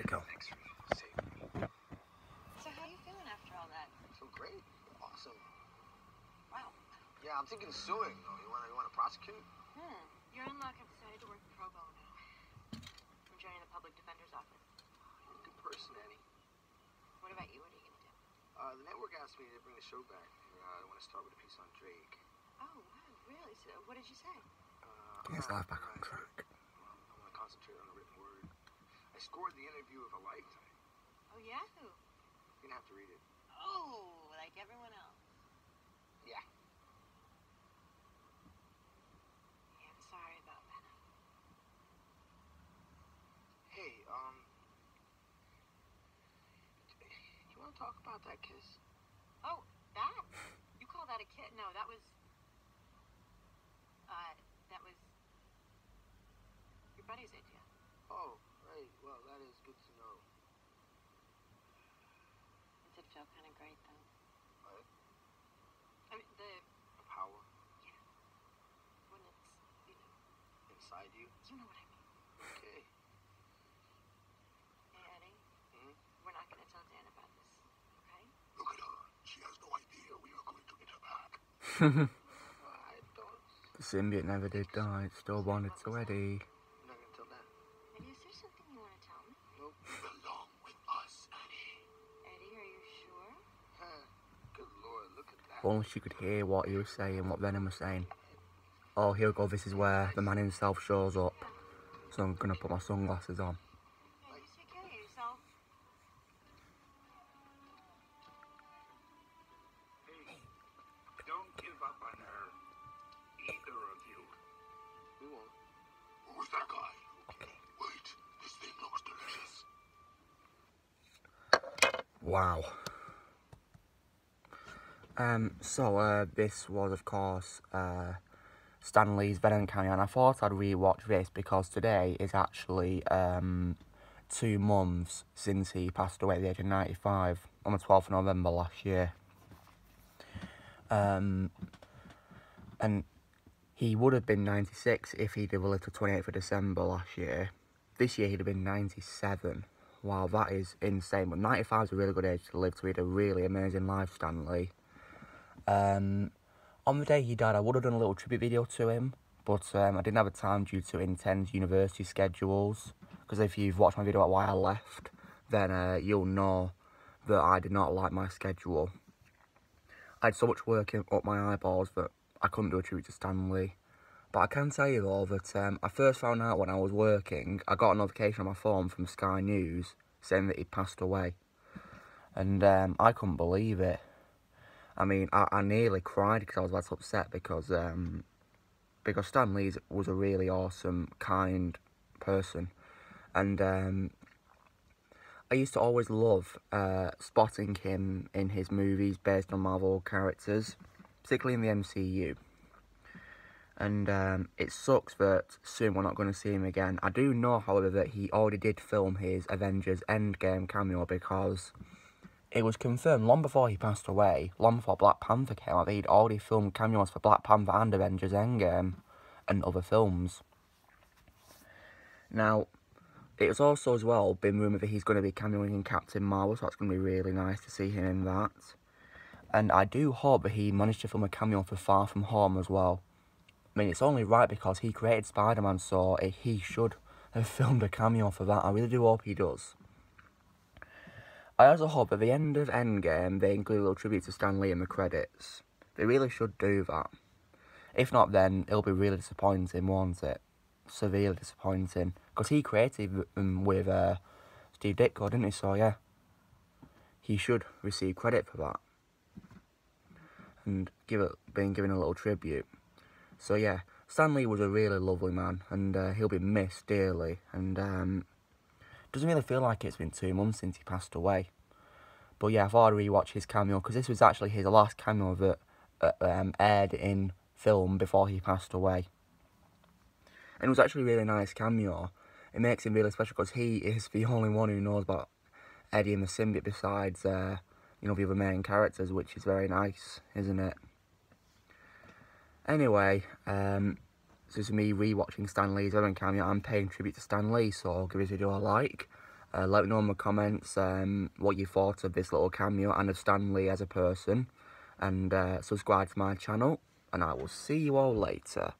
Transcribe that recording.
Sorry, Cal. Thanks for saving me. So how are you feeling after all that? So great. Awesome. Wow. Yeah, I'm thinking suing though. You wanna you wanna prosecute? Hmm. You're in luck. I've decided to work pro bono. I'm joining the public defender's office. You're a good person, Annie. What about you? What are you gonna do? Uh, the network asked me to bring the show back. Uh, I want to start with a piece on Drake. Oh wow, really? So what did you say? Uh, Get his I'm life back on track. Well, I want to concentrate on the written word. I scored the interview of a lifetime. Oh yeah, who? You're gonna have to read it. Oh, like everyone else. Yeah. Yeah, I'm sorry about that. Hey, um, you want to talk about that kiss? Oh, that? You call that a kid? No, that was. Uh, that was. Your buddy's idea. Oh. Well, that is good to know. It did feel kind of great, though. What? I mean, the. The power when it's. You know. inside you. You know what I mean. Okay. Hey, Eddie. Hmm? We're not gonna tell Dan about this, okay? Look at her. She has no idea we are going to get her back. I don't. The symbiote never did die. It still bonded to Eddie. You're not gonna tell that. Eddie, is there something you want to tell me? Nope. You belong with us, Annie. Eddie, are you sure? Huh. Good lord, only she could hear what he was saying, what Venom was saying. Oh, here we go. This is where the man himself shows up. So I'm gonna put my sunglasses on. Wow. Um, so, uh, this was, of course, uh, Stan Lee's Venom cameo, and I thought I'd rewatch this because today is actually, um, two months since he passed away at the age of 95, on the 12th of November last year. Um, and he would have been 96 if he'd have lived to 28th of December last year. This year he'd have been 97. Wow, that is insane. But 95 is a really good age to live to lead a really amazing life, Stan Lee. Um, on the day he died, I would have done a little tribute video to him, but um, I didn't have the time due to intense university schedules. Because if you've watched my video about why I left, then uh, you'll know that I did not like my schedule. I had so much work up my eyeballs that I couldn't do a tribute to Stan Lee. But I can tell you though that um, I first found out when I was working, I got a notification on my phone from Sky News saying that he'd passed away. And um, I couldn't believe it. I mean, I, I nearly cried because I was that upset because um, because Stan Lee was a really awesome, kind person. And um, I used to always love uh, spotting him in his movies based on Marvel characters, particularly in the MCU and um, it sucks that soon we're not going to see him again. I do know, however, that he already did film his Avengers Endgame cameo because it was confirmed long before he passed away, long before Black Panther came out, that he'd already filmed cameos for Black Panther and Avengers Endgame and other films. Now, it was also as well been rumoured that he's going to be cameoing in Captain Marvel, so that's going to be really nice to see him in that. And I do hope that he managed to film a cameo for Far From Home as well. I mean, it's only right because he created Spider-Man, so he should have filmed a cameo for that. I really do hope he does. I also hope at the end of Endgame they include a little tribute to Stan Lee in the credits. They really should do that. If not, then it'll be really disappointing, won't it? Severely disappointing. Because he created them with uh, Steve Ditko, didn't he? So, yeah. He should receive credit for that. And give it, being given a little tribute. So yeah, Stan Lee was a really lovely man, and uh, he'll be missed dearly. And um, doesn't really feel like it's been two months since he passed away. But yeah, I thought I'd rewatch his cameo because this was actually his last cameo that uh, um, aired in film before he passed away. And it was actually a really nice cameo. It makes him really special because he is the only one who knows about Eddie and the symbiote besides, uh, you know, the other main characters, which is very nice, isn't it? Anyway, um, this is me rewatching Stan Lee's Venom cameo. I'm paying tribute to Stan Lee, so give this video a like. Uh, let me know in the comments um, what you thought of this little cameo and of Stan Lee as a person. And uh, subscribe to my channel. And I will see you all later.